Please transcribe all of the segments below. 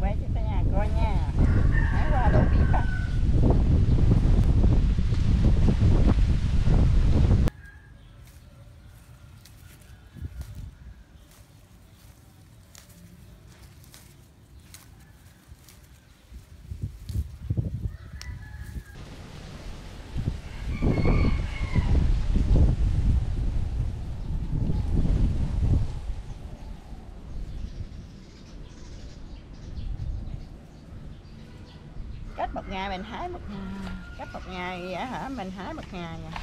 quay cho cả nhà coi nha. Hãy qua đậu bếp à một ngày mình hái một ngày. Cách một ngày vậy hả? Mình hái một ngày à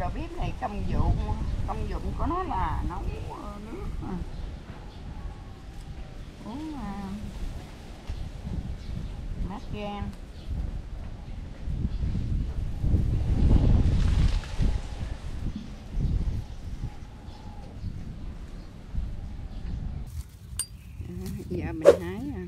Rồi bếp này công dụng công dụng của nó là nấu ờ, nước à. uống à, mát gan Đó, giờ mình hái à.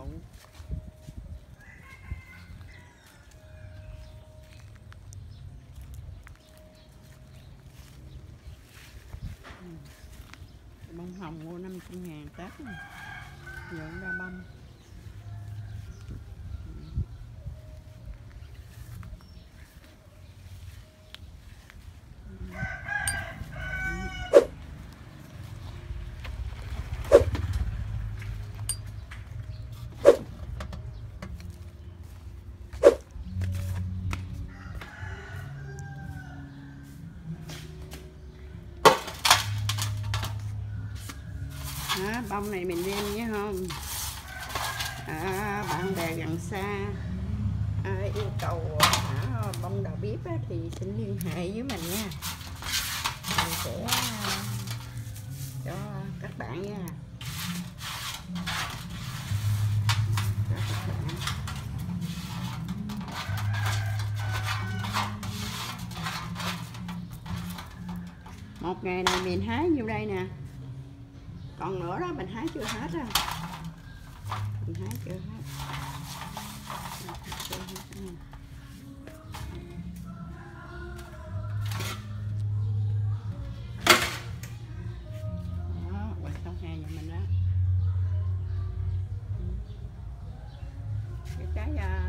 Hái ừ. bông hồng mua 500 ngàn tết này nhuộm ra bông. Bông này mình đem nhé không? À, bạn bè gần xa. À, yêu cầu hả, bông đào bếp á, thì xin liên hệ với mình nha. Mình sẽ à, cho các bạn nha. Một ngày này mình hái nhiêu đây nè? Còn nữa đó, mình hái chưa hết á mình hái chưa hết. Đó mình đó ừ. cái à,